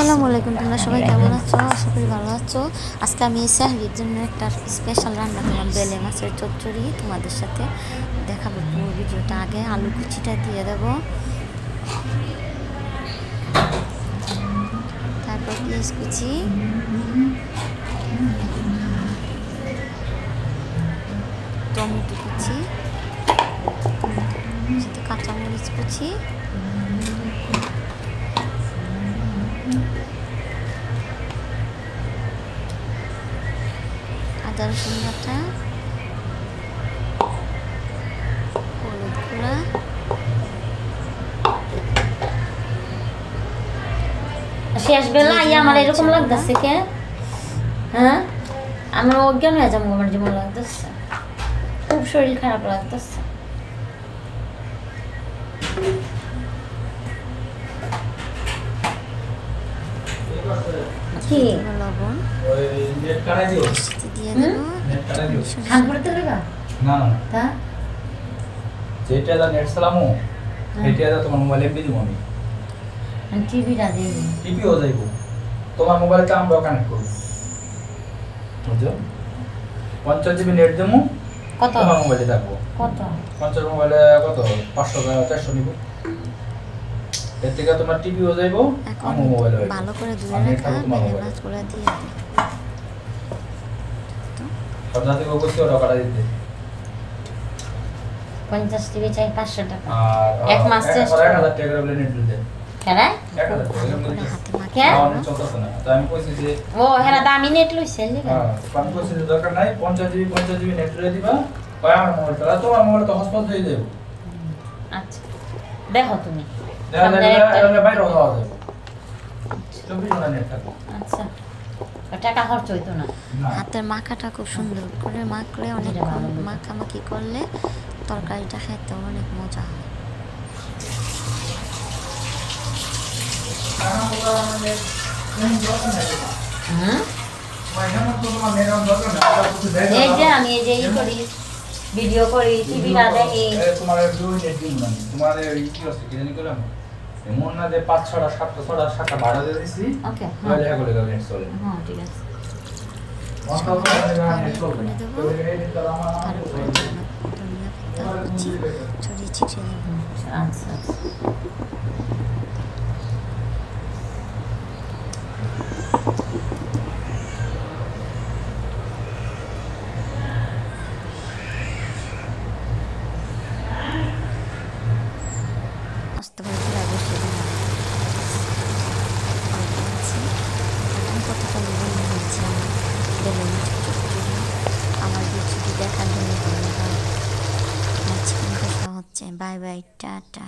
আসসালামু আলাইকুম, তোমরা সবাই কেমন আছো? আশা করি ভালো আছো। আজকে আমি স্যাহরির জন্য একটা স্পেশাল রান্না করলাম, বেলে মাছের চচ্চড়ি। তোমাদের সাথে দেখাবো পুরো ভিডিওটা আগে। আলু কুচিটা দিয়ে দেব। তারপর পেঁয়াজ কুচি। টমেটো কুচি। কাঁচামরিচ কুচি। আদা রসুন বাটা হলুদ গুঁড়া শেষ বেলা আইয়া আমার এরকম লাগতেছে কে? হ্যাঁ? আমার অজ্ঞান হয়ে যাব আমার যেমন লাগতেছে। খুব শরীর খারাপ লাগতেছে। লবণ। দিয়ে দেবো। খান করতে না না। যেটা দা নেট চালামু এটা দা তোমার মোবাইলে এমবি দিব আমি। আমি যাইব তোমার মোবাইলটা আমরা কানেক্ট করব। বুঝছ? পঞ্চাশ জিবি নেট দেবো। কত? তোমার মোবাইলে থাকব। কত? পঞ্চাশ মোবাইলে কত? পাঁচশো টাকা চারশো নিব। এর থেকে তোমার টিভিও যাইব এখন আমার মোবাইলে ভালো করে ধুয়ে রাখা মাছগুলো দিয়ে সব জাতি বলছি ওটা কাটা দিতে। পঞ্চাশ টিভি চাই পাঁচশো টাকা। আর এক মাস টাকা করে নেট দিতে হ্যাঁ? এক হাজার টাকা করে হাতে না। তো আমি কইছি যে ও হ্যাঁ দামি নেট লইছে হ্যাঁ, কইছি দরকার নাই পঞ্চাশ জিবি পঞ্চাশ জিবি নেট করে দিবা। কয় আমার মোবাইল চালা তোমার মোবাইল তো হসপিটাল দিয়ে দেবো আচ্ছা। দেখো তুমি। আচ্ছা। না। না। হাতের মাখাটা খুব সুন্দর করে মাখলে অনেক। মাখামাখি করলে তরকারিটা খেতে অনেক মজা হয়। হুম? এই এই যে আমি এই যে ই করি ভিডিও করি টিভিটা দেখি। তোমার দুই নেট দিন না তোমাদের এই কি আছে কি জানি করলাম এমন না যে পাঁচ ছটা সাতটা ছটা সাতটা ভাড়া দিয়ে দিছি। ওকে তাহলে হ্যাঁ করে চলে। হ্যাঁ ঠিক আছে। ছড়িয়ে ছিটিয়ে আচ্ছা আচ্ছা। হয়েছে আমার বেলে আমার ভিডিওটি দেখার জন্য ধন্যবাদ আজকে হচ্ছে। Bye bye tata.